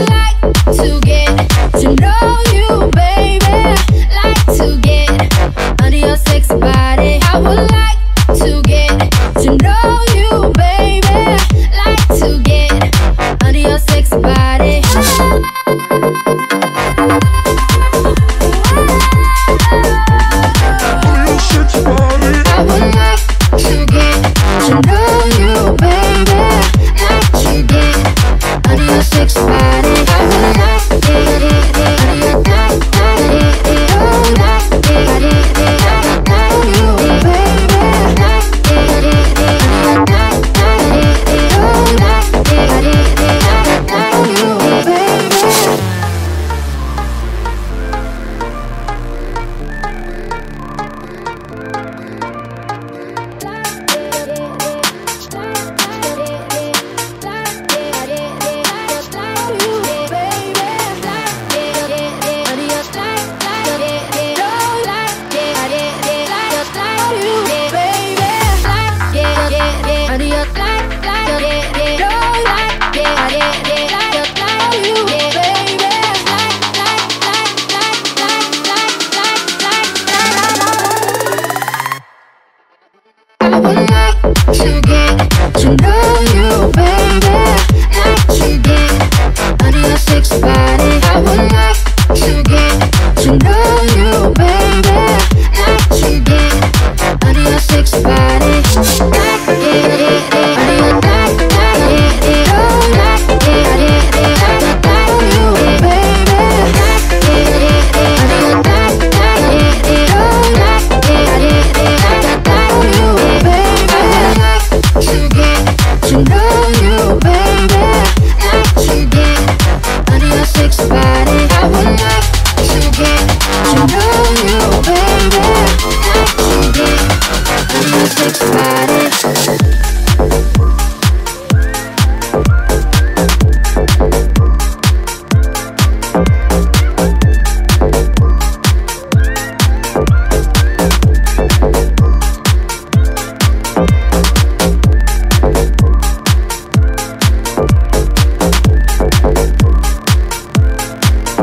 Like to to get to know you.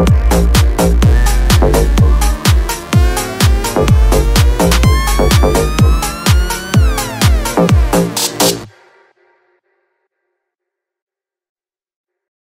Thank